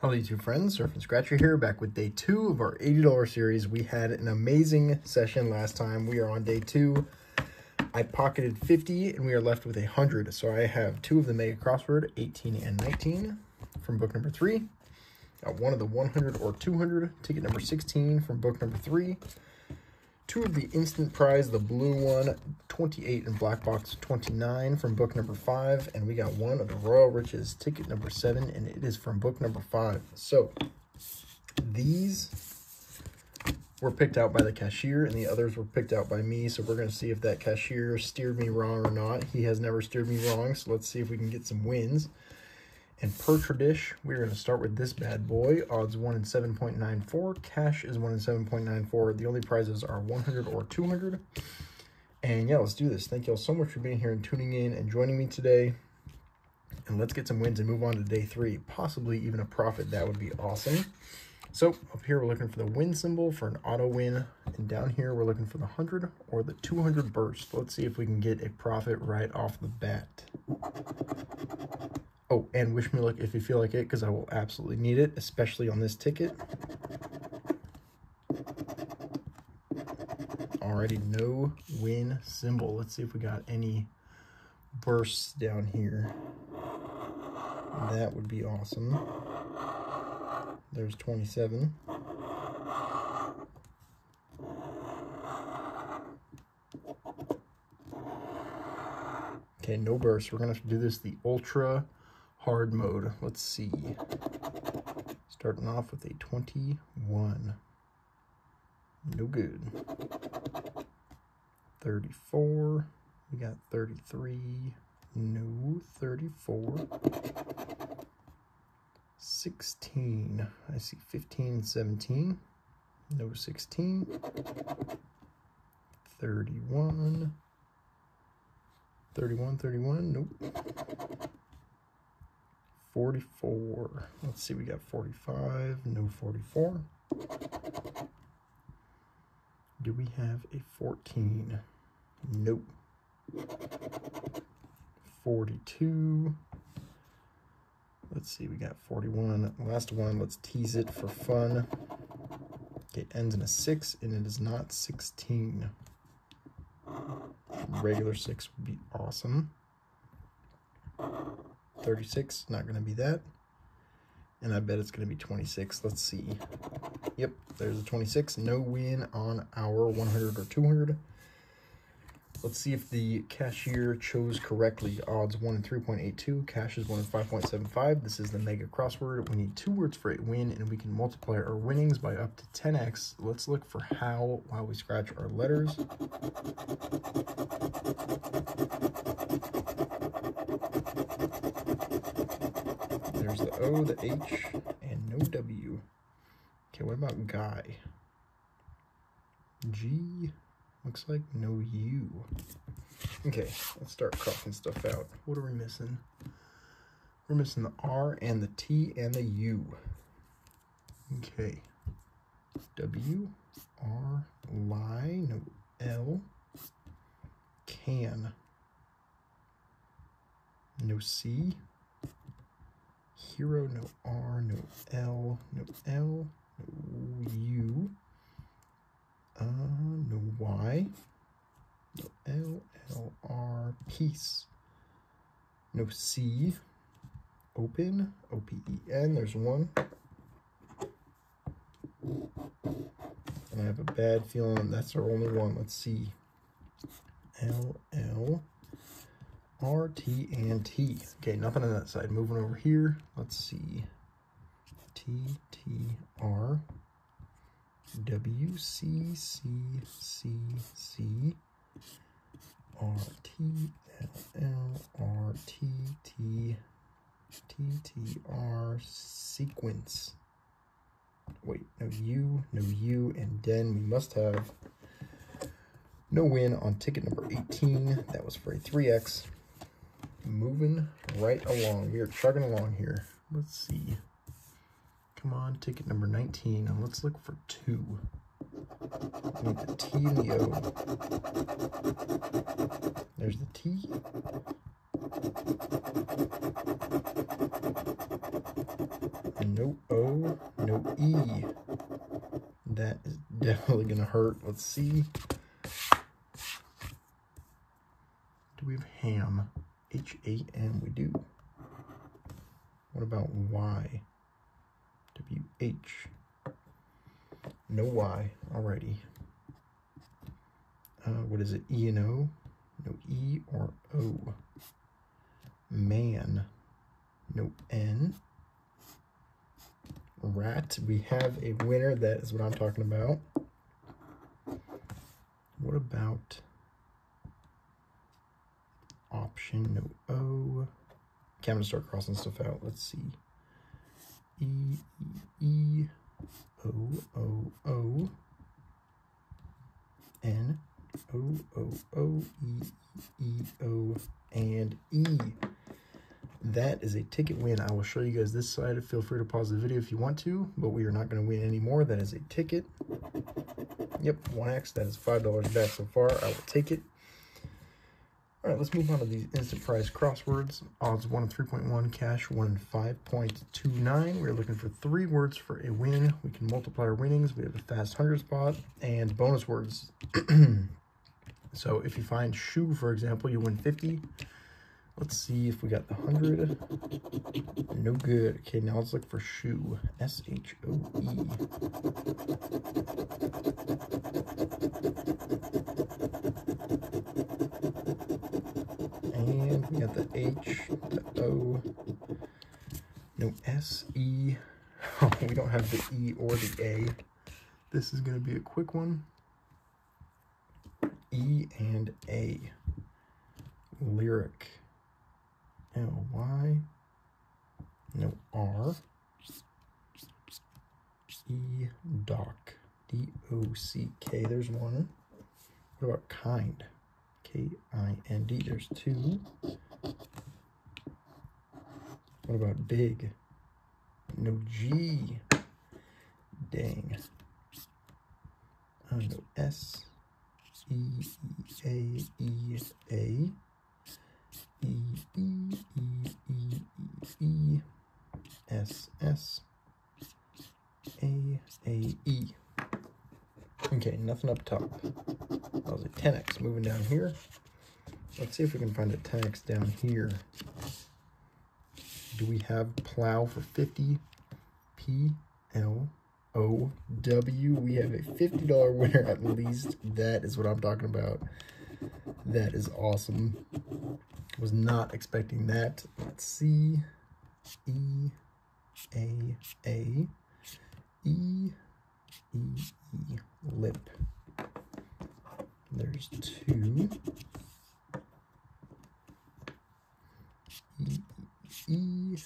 Hello YouTube friends, Surfin Scratcher here, back with day two of our $80 series. We had an amazing session last time. We are on day two. I pocketed 50 and we are left with 100. So I have two of the Mega Crossword, 18 and 19 from book number three. Got one of the 100 or 200, ticket number 16 from book number three two of the instant prize, the blue one, 28 and black box 29 from book number five. And we got one of the Royal Riches, ticket number seven, and it is from book number five. So these were picked out by the cashier and the others were picked out by me. So we're going to see if that cashier steered me wrong or not. He has never steered me wrong. So let's see if we can get some wins. And per tradish, we're going to start with this bad boy. Odds 1 in 7.94. Cash is 1 in 7.94. The only prizes are 100 or 200. And yeah, let's do this. Thank you all so much for being here and tuning in and joining me today. And let's get some wins and move on to day three. Possibly even a profit. That would be awesome. So up here, we're looking for the win symbol for an auto win. And down here, we're looking for the 100 or the 200 burst. Let's see if we can get a profit right off the bat. Oh, and wish me luck if you feel like it, because I will absolutely need it, especially on this ticket. Already no win symbol. Let's see if we got any bursts down here. That would be awesome. There's 27. Okay, no bursts. We're going to have to do this the ultra hard mode. Let's see. Starting off with a 21. No good. 34. We got 33. No. 34. 16. I see 15 and 17. No 16. 31. 31, 31. Nope. 44. Let's see, we got 45, no 44. Do we have a 14? Nope. 42. Let's see, we got 41. Last one, let's tease it for fun. It ends in a 6, and it is not 16. Regular 6 would be awesome. 36, not going to be that. And I bet it's going to be 26. Let's see. Yep, there's a 26. No win on our 100 or 200. Let's see if the cashier chose correctly. Odds 1 in 3.82. Cash is 1 in 5.75. This is the mega crossword. We need two words for a win, and we can multiply our winnings by up to 10x. Let's look for how while we scratch our letters. There's the O, the H, and no W. Okay, what about guy? G, looks like no U. Okay, let's start crossing stuff out. What are we missing? We're missing the R and the T and the U. Okay. W, R, lie, no L, can, no C, hero, no R, no L, no L, no U, uh, no L, L, R, peace, no C, open, O-P-E-N, there's one. And I have a bad feeling that's our only one. Let's see. L, L, R, T, and T. Okay, nothing on that side. Moving over here, let's see. T, T, R, W, C, C, C, C, R, T, L, L, R, T, T, T, T, R, sequence. Wait, no U, no U, and then we must have no win on ticket number 18. That was for a 3X moving right along. We are chugging along here. Let's see. Come on, ticket number 19, and let's look for two. We need the T and the O. There's the T. No O, no E. That is definitely going to hurt. Let's see. Do we have ham? H-A-M, we do. What about Y? W-H. No Y, alrighty. Uh, what is it, E and O? No E or O. Man, no N. Rat, we have a winner, that is what I'm talking about. What about option, no O. Okay, I'm gonna start crossing stuff out. Let's see. E, E, O, O, O, N, O, O, O, E, E, O, and E. That is a ticket win. I will show you guys this side. Feel free to pause the video if you want to, but we are not going to win anymore. That is a ticket. Yep, 1x. That is $5 back so far. I will take it. All right, let's move on to these instant prize crosswords. Odds 1 and 3.1, cash 1 and 5.29. We're looking for three words for a win. We can multiply our winnings. We have a fast 100 spot and bonus words. so if you find shoe, for example, you win 50. Let's see if we got the 100. No good. Okay, now let's look for shoe. S-H-O-E. And we got the H, the O, no S, E. Oh, we don't have the E or the A. This is going to be a quick one. E and A. Lyric. L Y. No R. E doc. D O C K. There's one. What about kind? K-I-N-D. There's two. What about big? No G. Dang. Uh, no S. E E A E A. E E E E E E. S S. A A E. Okay, nothing up top. That was a 10x. Moving down here. Let's see if we can find a 10x down here. Do we have plow for 50? P L O W. We have a $50 winner at least. That is what I'm talking about. That is awesome. Was not expecting that. Let's see. E A A E E E lip. There's two. E E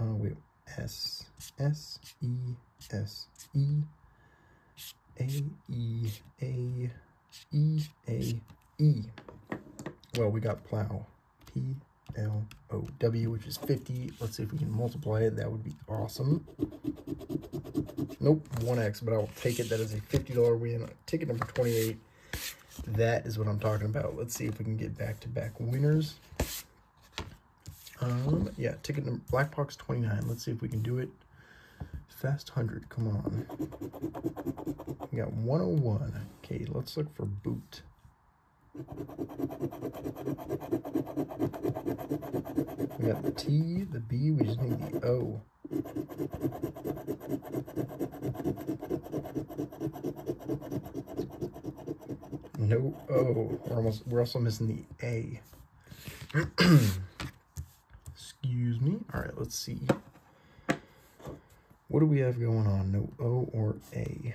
oh wait S S E S E A E A E A E. Well, we got plow. P L O W, which is 50. Let's see if we can multiply it. That would be awesome. Nope, 1x, but I will take it. That is a $50 win. Ticket number 28. That is what I'm talking about. Let's see if we can get back-to-back -back winners. Um, yeah, ticket number, Black Box 29. Let's see if we can do it. Fast 100, come on. We got 101. Okay, let's look for boot. We got the T, the B, we just need the O. No O. We're almost we're also missing the A. Excuse me. Alright, let's see. What do we have going on? No O or A.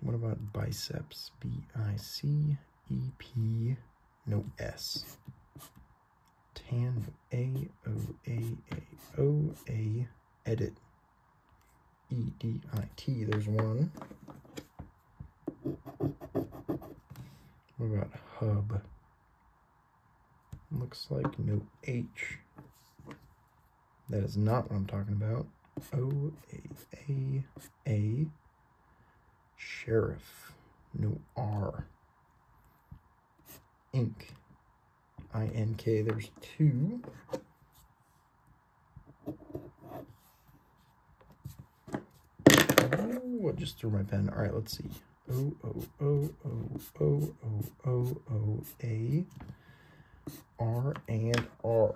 What about biceps? B-I-C-E-P. No S. Tan, A, O, A, A, O, A, edit. E, D, I, T, there's one. What about hub? Looks like no H. That is not what I'm talking about. O, A, A, A, sheriff. No R ink. I-N-K, there's two. Oh, I just threw my pen. All right, let's see. O, O, O, O, O, O, O, O, A, R, and R.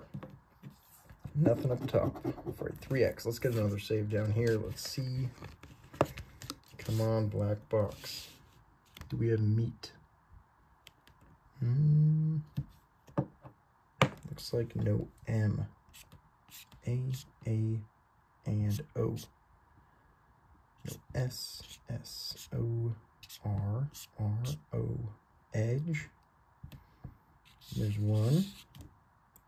Nothing up top for a 3X. Let's get another save down here. Let's see. Come on, black box. Do we have meat? Hmm. Looks like no M. A, A, and O. No S, S, O, R, R, O, edge. There's one.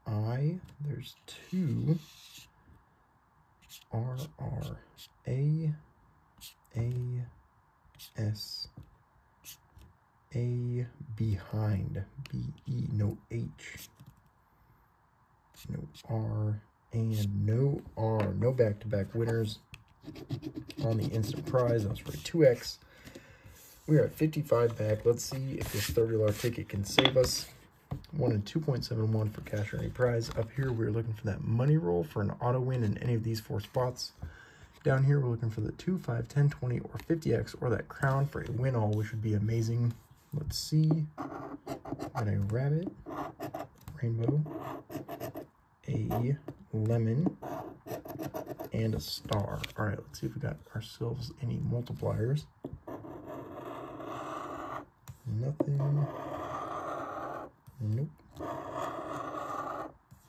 I, there's two. R, R, A, A, S, A, behind, B, E, no H, no R, and no R. No back-to-back -back winners on the instant prize. That was for a 2X. We are at 55 back. Let's see if this $30 ticket can save us. 1 and 2.71 for cash or any prize. Up here, we're looking for that money roll for an auto win in any of these four spots. Down here, we're looking for the 2, 5, 10, 20, or 50x, or that crown for a win all, which would be amazing. Let's see. Got a rabbit, rainbow, a lemon, and a star. All right, let's see if we got ourselves any multipliers. Nothing. Nope.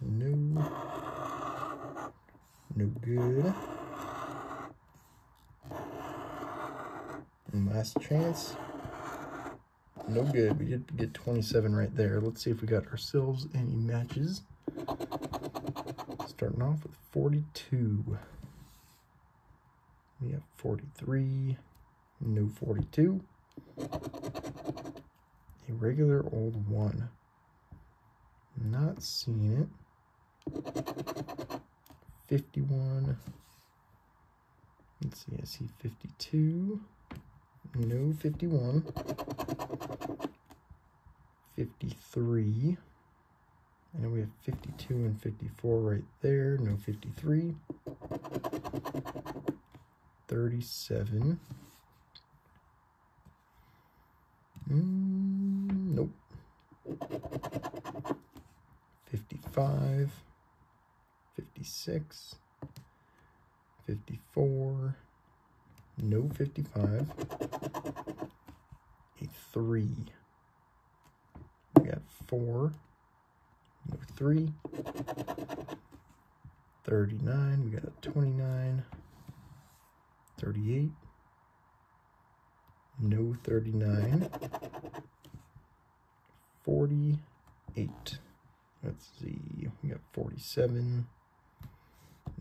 No. No good. And last chance. No good. We did get 27 right there. Let's see if we got ourselves any matches. Starting off with 42. We have 43. No 42. A regular old one. Not seeing it. 51. Let's see, I see 52. No 51. 53. I know we have 52 and 54 right there. No 53. 37. Mm, nope. 55, 56, 54, no 55, a 3, we got 4, no 3, 39, we got a 29, 38, no 39, 48, Let's see, we got 47.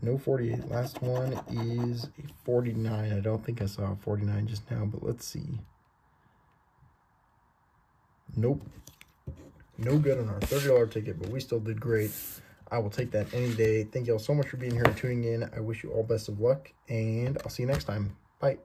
No 48. Last one is a 49. I don't think I saw a 49 just now, but let's see. Nope. No good on our $30 ticket, but we still did great. I will take that any day. Thank you all so much for being here and tuning in. I wish you all best of luck, and I'll see you next time. Bye.